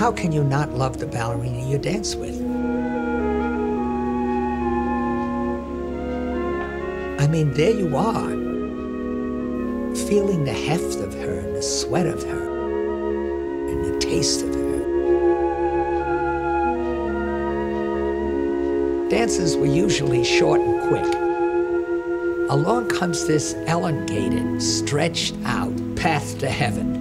how can you not love the ballerina you dance with? I mean, there you are, feeling the heft of her and the sweat of her and the taste of her. Dances were usually short and quick. Along comes this elongated, stretched out path to heaven.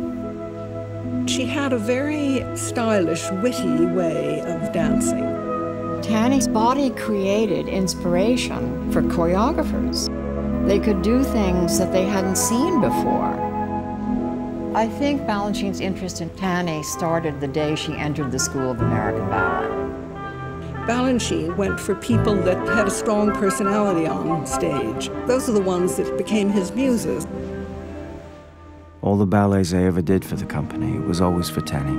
She had a very stylish, witty way of dancing. Tanny's body created inspiration for choreographers. They could do things that they hadn't seen before. I think Balanchine's interest in Tanny started the day she entered the School of American Ballet. Balanchine went for people that had a strong personality on stage. Those are the ones that became his muses. All the ballets I ever did for the company was always for Tanny.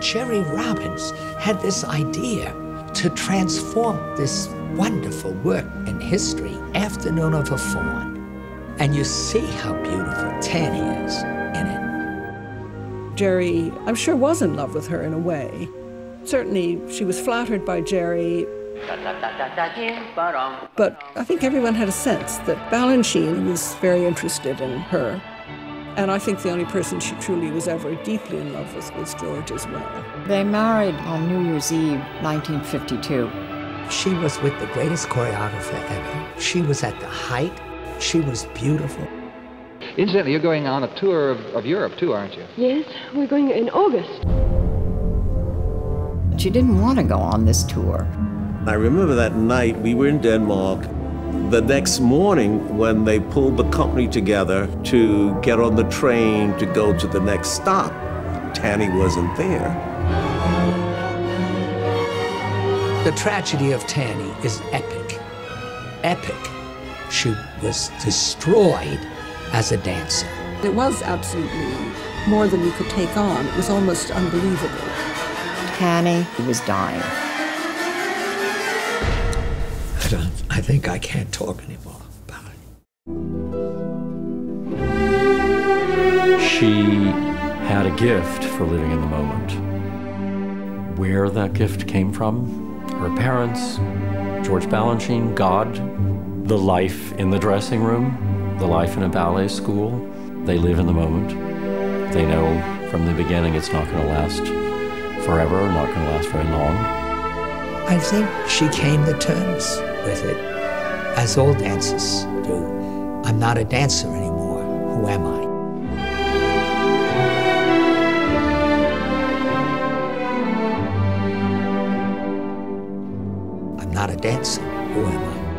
Jerry Robbins had this idea to transform this wonderful work in history, Afternoon of a Faun. And you see how beautiful Tanny is in it. Jerry, I'm sure, was in love with her in a way. Certainly, she was flattered by Jerry. But I think everyone had a sense that Balanchine was very interested in her. And I think the only person she truly was ever deeply in love with was George as well. They married on New Year's Eve, 1952. She was with the greatest choreographer ever. She was at the height. She was beautiful. Incidentally, you're going on a tour of, of Europe too, aren't you? Yes, we're going in August. She didn't want to go on this tour. I remember that night we were in Denmark. The next morning, when they pulled the company together to get on the train to go to the next stop, Tanny wasn't there. The tragedy of Tanny is epic. Epic. She was destroyed as a dancer. It was absolutely more than you could take on. It was almost unbelievable. Tanny was dying. I don't, I think I can't talk anymore about it. She had a gift for living in the moment. Where that gift came from, her parents, George Balanchine, God, the life in the dressing room, the life in a ballet school. They live in the moment. They know from the beginning it's not going to last forever, not going to last very long. I think she came to terms with it, as all dancers do. I'm not a dancer anymore. Who am I? I'm not a dancer. Who am I?